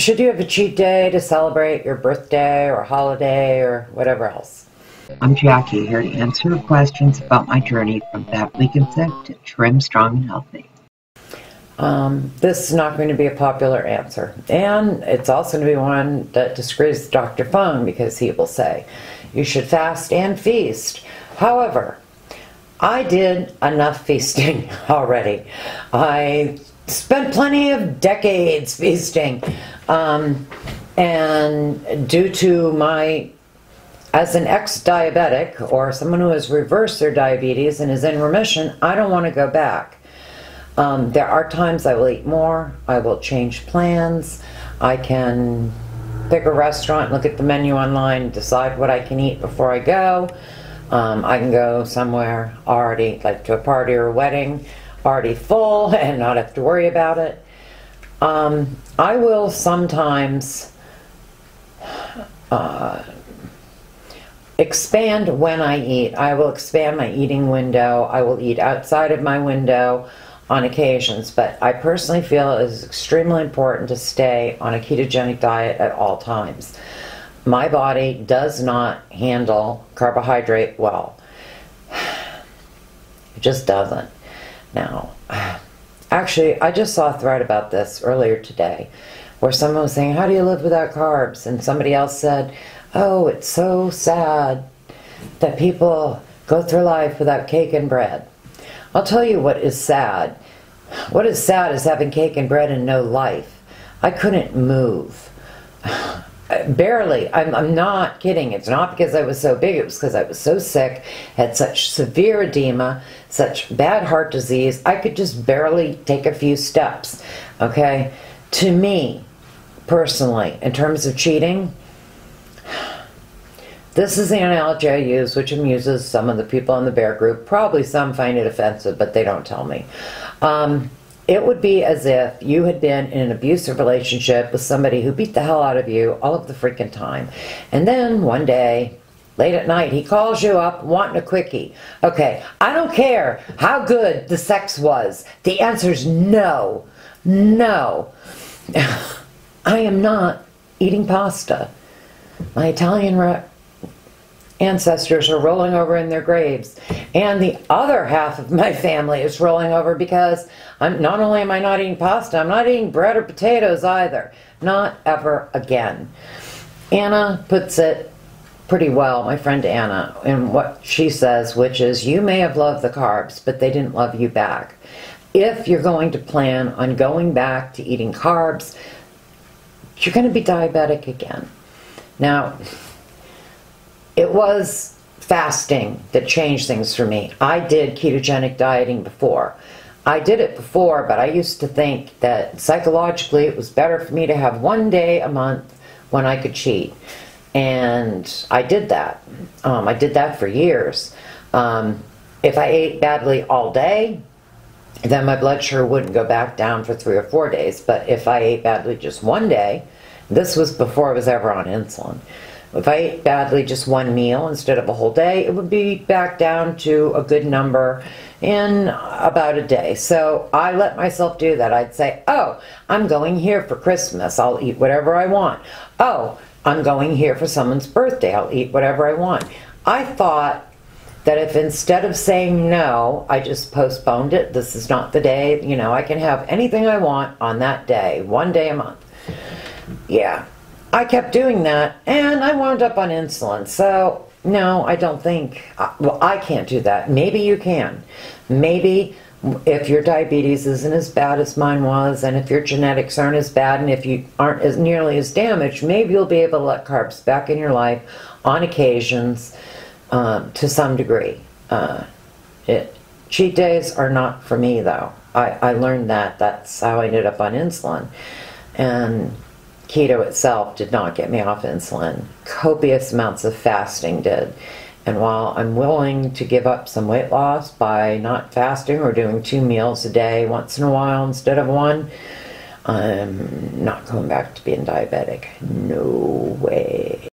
should you have a cheat day to celebrate your birthday or holiday or whatever else? I'm Jackie, here to answer questions about my journey from fat weakened sick to trim, strong, and healthy. Um, this is not going to be a popular answer. And it's also going to be one that disagrees with Dr. Fung because he will say you should fast and feast. However, I did enough feasting already. I spent plenty of decades feasting. Um, and due to my, as an ex diabetic or someone who has reversed their diabetes and is in remission, I don't want to go back. Um, there are times I will eat more, I will change plans, I can pick a restaurant, look at the menu online, decide what I can eat before I go. Um, I can go somewhere already, like to a party or a wedding, already full and not have to worry about it. Um, I will sometimes uh, expand when I eat. I will expand my eating window. I will eat outside of my window on occasions, but I personally feel it is extremely important to stay on a ketogenic diet at all times. My body does not handle carbohydrate well. It just doesn't. Now, actually, I just saw a thread about this earlier today where someone was saying, How do you live without carbs? And somebody else said, Oh, it's so sad that people go through life without cake and bread. I'll tell you what is sad. What is sad is having cake and bread and no life. I couldn't move. Barely. I'm, I'm not kidding. It's not because I was so big, it was because I was so sick, had such severe edema, such bad heart disease. I could just barely take a few steps. Okay? To me, personally, in terms of cheating, this is the analogy I use, which amuses some of the people in the bear group. Probably some find it offensive, but they don't tell me. Um, it would be as if you had been in an abusive relationship with somebody who beat the hell out of you all of the freaking time. And then one day, late at night, he calls you up wanting a quickie. Okay, I don't care how good the sex was. The answer is no. No. I am not eating pasta. My Italian ancestors are rolling over in their graves. And the other half of my family is rolling over because I'm not only am I not eating pasta, I'm not eating bread or potatoes either. Not ever again. Anna puts it pretty well, my friend Anna, in what she says, which is you may have loved the carbs, but they didn't love you back. If you're going to plan on going back to eating carbs, you're going to be diabetic again. Now, it was fasting that changed things for me. I did ketogenic dieting before. I did it before, but I used to think that psychologically it was better for me to have one day a month when I could cheat. And I did that. Um, I did that for years. Um, if I ate badly all day, then my blood sugar wouldn't go back down for three or four days. But if I ate badly just one day, this was before I was ever on insulin. If I ate badly just one meal instead of a whole day, it would be back down to a good number in about a day. So I let myself do that. I'd say, oh, I'm going here for Christmas. I'll eat whatever I want. Oh, I'm going here for someone's birthday. I'll eat whatever I want. I thought that if instead of saying no, I just postponed it, this is not the day, you know, I can have anything I want on that day, one day a month. Yeah, I kept doing that and I wound up on insulin. So, no, I don't think, uh, well, I can't do that. Maybe you can. Maybe if your diabetes isn't as bad as mine was, and if your genetics aren't as bad, and if you aren't as nearly as damaged, maybe you'll be able to let carbs back in your life on occasions um, to some degree. Uh, it, cheat days are not for me, though. I, I learned that. That's how I ended up on insulin. And keto itself did not get me off insulin. Copious amounts of fasting did. And while I'm willing to give up some weight loss by not fasting or doing two meals a day once in a while instead of one, I'm not going back to being diabetic. No way.